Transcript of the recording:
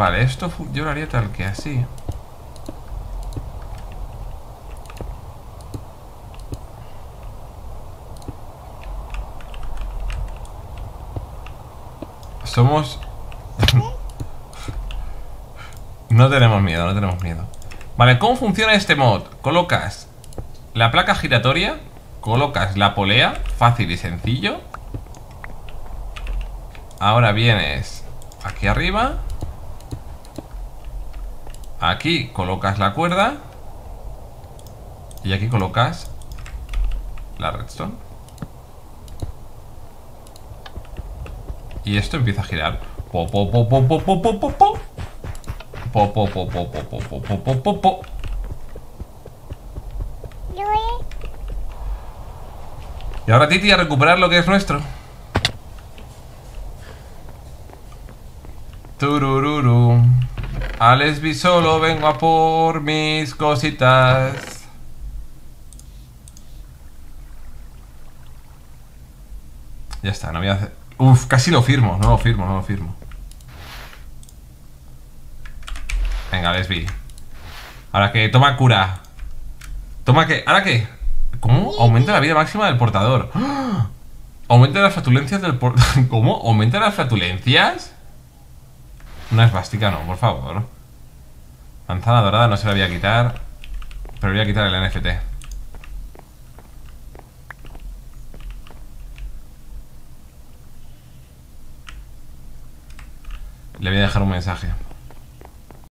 Vale, esto yo lo haría tal que así. Somos... no tenemos miedo, no tenemos miedo. Vale, ¿cómo funciona este mod? Colocas la placa giratoria, colocas la polea, fácil y sencillo. Ahora vienes aquí arriba. Aquí colocas la cuerda. Y aquí colocas la redstone. Y esto empieza a girar. Po, po, po, po, po, po, po, po, po. Po, po, po, po, po, po, po, po, po, po. Y ahora Titi a recuperar lo que es nuestro. Turururu. Alex vi solo vengo a por mis cositas. Ya está, no voy a hacer. Uf, casi lo firmo, no lo firmo, no lo firmo. Venga, Lesbi. Ahora que toma cura. Toma que. ¿Ahora qué? ¿Cómo? Aumenta la vida máxima del portador. ¡Ah! Aumenta las flatulencias del portador. ¿Cómo? ¿Aumenta las flatulencias? Una esvástica no, por favor. Manzana dorada no se la voy a quitar. Pero voy a quitar el NFT. Le voy a dejar un mensaje.